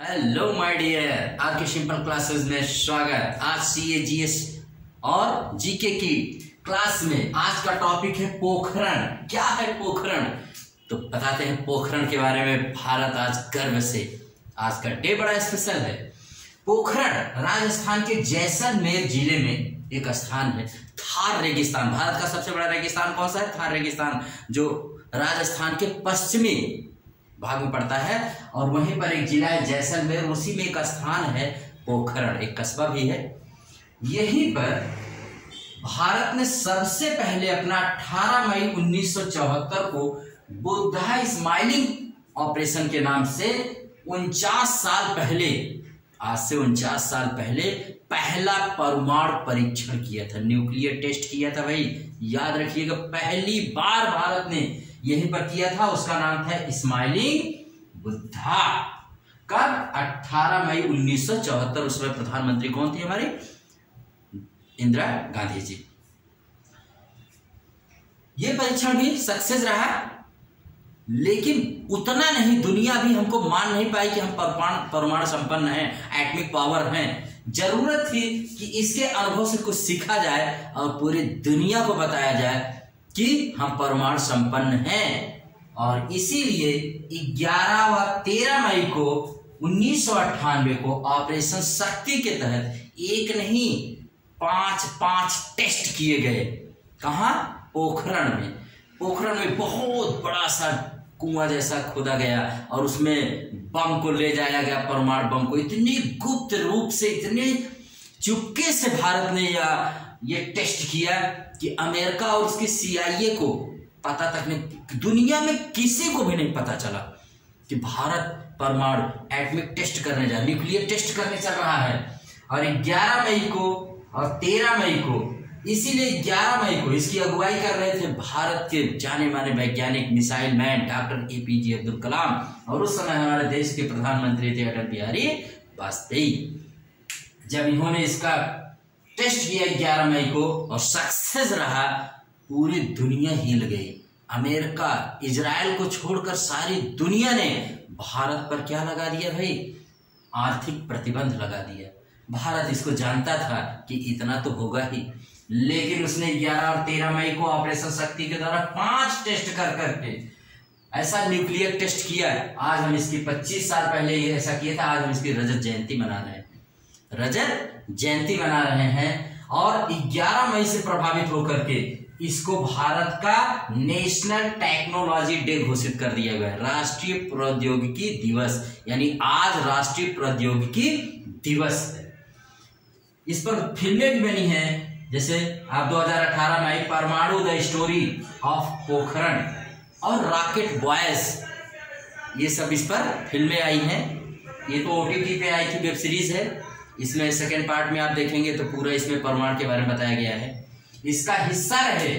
Hello my dear आज के simple classes में स्वागत। आज सी ए जी एस और जीके की क्लास में आज का टॉपिक है पोखरण। क्या है पोखरण? तो बताते हैं पोखरण के बारे में। भारत आज गर्व से आज का डे बड़ा स्पेशल है। पोखरण राजस्थान के जैसलमेर ज़िले में एक स्थान है। थार रेगिस्तान। भारत का सबसे बड़ा रेगिस्तान कौन सा है? थार रेगिस्तान, जो राजस्थान के पश्चिमी भाग में पड़ता है और वहीं पर एक जिला है जैसलमेर, उसी में एक स्थान है पोखरण, एक कस्बा भी है। यहीं पर भारत ने सबसे पहले अपना 18 मई 1974 को बुद्धा स्माइलिंग ऑपरेशन के नाम से उनचास साल पहले, आज से उनचास साल पहले पहला परमाणु परीक्षण किया था, न्यूक्लियर टेस्ट किया था भाई। याद रखिएगा, पहली बार भारत ने यहीं पर किया था, उसका नाम था स्माइलिंग बुद्धा। कब? 18 मई 1974 उसमें प्रधानमंत्री कौन थी हमारी? इंदिरा गांधी जी। ये परीक्षण भी सक्सेस रहा, लेकिन उतना नहीं, दुनिया भी हमको मान नहीं पाई कि हम परमाणु परमाणु संपन्न हैं, एटमिक पावर हैं। ज़रूरत थी कि इसके अनुभव से कुछ सीखा जाए और पूरी दुनिया को बताया जाए। कि हम परमाणु संपन्न हैं। और इसीलिए 11 व 13 मई को, उन्नीस सौ अट्ठानवे को ऑपरेशन शक्ति के तहत एक नहीं, पाँच पाँच टेस्ट किए गए। कहा? पोखरण में। पोखरण में बहुत बड़ा सा कुआँ जैसा खोदा गया और उसमें बम को ले जाया गया, परमाणु बम को। इतनी गुप्त रूप से, इतने चुपके से भारत ने या ये टेस्ट किया कि अमेरिका और उसकी सीआईए को पता तक नहीं, दुनिया में किसी को भी नहीं पता चला कि भारत परमाणु एटमिक टेस्ट करने जा न्यूक्लियर टेस्ट करने चल रहा है। और 11 मई को, और 13 मई को, इसीलिए 11 मई को इसकी अगुवाई कर रहे थे भारत के जाने माने वैज्ञानिक missile man doctor APJ Abdul Kalam. और उस समय हमारे देश के प्रधानमंत्री थे अटल बिहारी वाजपेयी। जब इन्होंने इसका टेस्ट किया ग्यारह मई को और सक्सेस रहा, पूरी दुनिया हिल गई। अमेरिका, इजराइल को छोड़कर सारी दुनिया ने भारत पर क्या लगा दिया भाई? आर्थिक प्रतिबंध लगा दिया। भारत इसको जानता था कि इतना तो होगा ही। लेकिन उसने 11 और 13 मई को ऑपरेशन शक्ति के द्वारा पाँच टेस्ट कर करके ऐसा न्यूक्लियर टेस्ट किया। आज हम इसकी 25 साल पहले ऐसा किया था, आज हम इसकी रजत जयंती मना रहे हैं। रजत जयंती मना रहे हैं और 11 मई से प्रभावित होकर के इसको भारत का नेशनल टेक्नोलॉजी डे घोषित कर दिया गया राष्ट्रीय प्रौद्योगिकी दिवस, यानी आज राष्ट्रीय प्रौद्योगिकी दिवस है। इस पर फ़िल्में भी बनी हैं, जैसे आप 2018 में आई परमाणु द स्टोरी ऑफ़ पोखरण और रॉकेट बॉयज़। ये सब इस पर फ़िल्में आई हैं। ये तो ओटीटी पे आई थी वेब सीरीज़ है। इसमें सेकेंड पार्ट में आप देखेंगे तो पूरा इसमें परमाणु के बारे में बताया गया है। इसका हिस्सा रहे,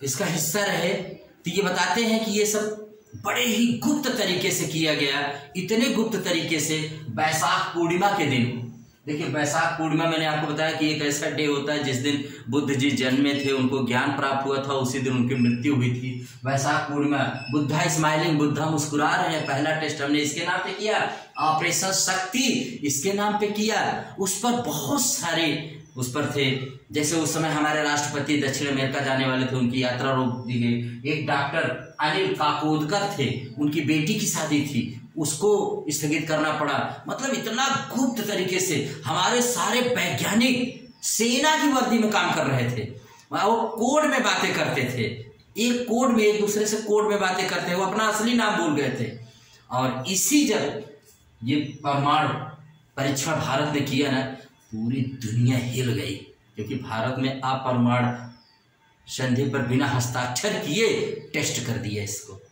इसका हिस्सा रहे तो ये बताते हैं कि ये सब बड़े ही गुप्त तरीके से किया गया, इतने गुप्त तरीके से बैसाख पूर्णिमा के दिन। देखिए वैशाख पूर्णिमा मैंने आपको बताया कि एक ऐसा डे होता है जिस दिन बुद्ध जी जन्मे थे, उनको ज्ञान प्राप्त हुआ था, उसी दिन उनकी मृत्यु हुई थी। वैशाख पूर्णिमा, बुद्धा स्माइलिंग, बुद्धा मुस्कुरा रहे हैं। पहला टेस्ट हमने इसके नाम पे किया, ऑपरेशन शक्ति इसके नाम पे किया। उस पर बहुत सारे, उस पर थे। जैसे उस समय हमारे राष्ट्रपति दक्षिण अमेरिका जाने वाले थे, उनकी यात्रा रोक दी गई। एक डॉक्टर अनिल काकोदकर थे। उनकी बेटी की शादी थी। उसको स्थगित करना पड़ा। मतलब इतना गुप्त तरीके से हमारे सारे वैज्ञानिक सेना की वर्दी में काम कर रहे थे। वो कोड में बातें करते थे। एक कोड में एक दूसरे से कोड में बातें करते वो अपना असली नाम भूल गए थे। और इसी जब ये परमाणु परीक्षण भारत ने किया ना, पूरी दुनिया हिल गई। क्योंकि भारत में अपरमाणु संधि पर बिना हस्ताक्षर किए टेस्ट कर दिया इसको।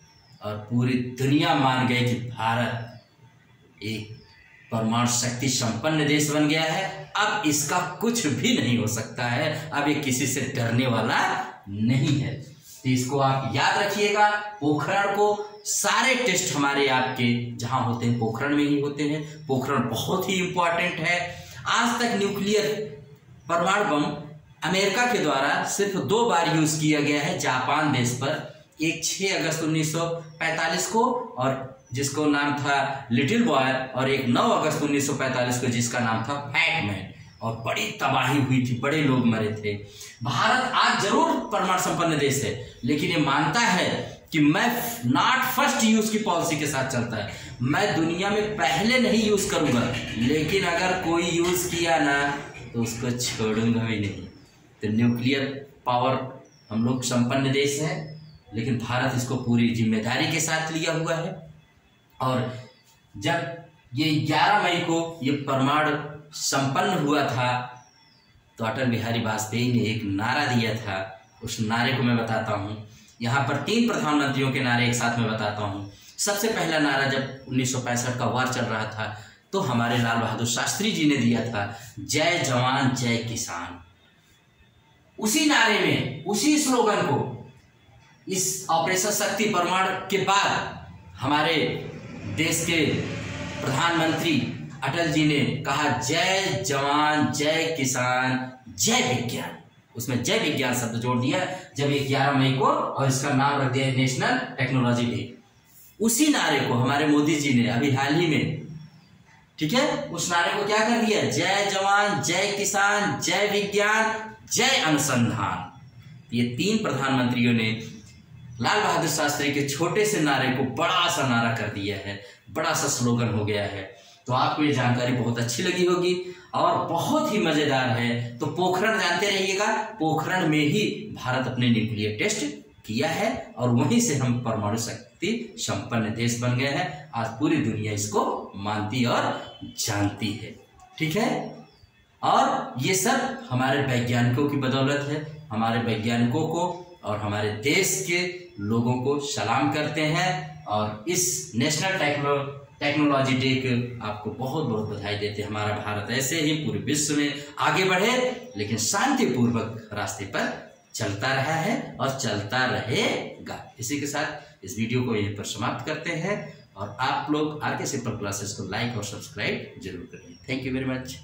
और पूरी दुनिया मान गई कि भारत एक परमाणु शक्ति संपन्न देश बन गया है। अब इसका कुछ भी नहीं हो सकता है। अब ये किसी से डरने वाला नहीं है। तो इसको आप याद रखिएगा, पोखरण को सारे टेस्ट हमारे आपके जहाँ होते हैं, पोखरण में ही होते हैं। पोखरण बहुत ही इंपॉर्टेंट है। आज तक न्यूक्लियर परमाणु बम अमेरिका के द्वारा सिर्फ़ दो बार यूज़ किया गया है, जापान देश पर। एक 6 अगस्त 1945 को और जिसको नाम था लिटिल बॉय और एक 9 अगस्त 1945 को जिसका नाम था फैट मैन और बड़ी तबाही हुई थी, बड़े लोग मरे थे। भारत आज ज़रूर परमाणु संपन्न देश है, लेकिन ये मानता है कि मैं नॉट फ़र्स्ट यूज़ की पॉलिसी के साथ चलता है। मैं दुनिया में पहले नहीं यूज़ करूँगा, लेकिन अगर कोई यूज़ किया ना तो उसको छोड़ूँगा भी नहीं। तो न्यूक्लियर पावर हम लोग संपन्न देश है। लेकिन भारत इसको पूरी ज़िम्मेदारी के साथ लिया हुआ है। और जब ये 11 मई को ये परमाणु संपन्न हुआ था तो अटल बिहारी वाजपेयी ने एक नारा दिया था। उस नारे को मैं बताता हूँ। यहाँ पर तीन प्रधानमंत्रियों के नारे एक साथ में बताता हूँ। सबसे पहला नारा जब उन्नीस सौ पैंसठ का वार चल रहा था तो हमारे लाल बहादुर शास्त्री जी ने दिया था, जय जवान, जय किसान। उसी नारे में, उसी स्लोगन को इस ऑपरेशन शक्ति प्रमाण के बाद हमारे देश के प्रधानमंत्री अटल जी ने कहा, जय जवान, जय किसान, जय विज्ञान। उसमें जय विज्ञान शब्द जोड़ दिया, जब ये ग्यारह मई को, और इसका नाम रख दिया नेशनल टेक्नोलॉजी डे। उसी नारे को हमारे मोदी जी ने अभी हाल ही में, ठीक है, उस नारे को क्या कर दिया? जय जवान, जय किसान, जय विज्ञान, जय अनुसंधान। ये तीन प्रधानमंत्रियों ने लाल बहादुर शास्त्री के छोटे से नारे को बड़ा सा नारा कर दिया है, बड़ा सा स्लोगन हो गया है। तो आपको ये जानकारी बहुत अच्छी लगी होगी और बहुत ही मज़ेदार है। तो पोखरण जानते रहिएगा, पोखरण में ही भारत अपने न्यूक्लियर टेस्ट किया है और वहीं से हम परमाणु शक्ति संपन्न देश बन गए हैं। आज पूरी दुनिया इसको मानती और जानती है। ठीक है? और ये सब हमारे वैज्ञानिकों की बदौलत है। हमारे वैज्ञानिकों को और हमारे देश के लोगों को सलाम करते हैं और इस नेशनल टेक्नो, टेक्नोलॉजी डे के आपको बहुत बहुत बधाई देते हैं। हमारा भारत ऐसे ही पूरे विश्व में आगे बढ़े, लेकिन शांतिपूर्वक रास्ते पर चलता रहा है और चलता रहेगा। इसी के साथ इस वीडियो को यहीं पर समाप्त करते हैं और आप लोग आर के सिंपल क्लासेस को लाइक और सब्सक्राइब ज़रूर करें थैंक यू वेरी मच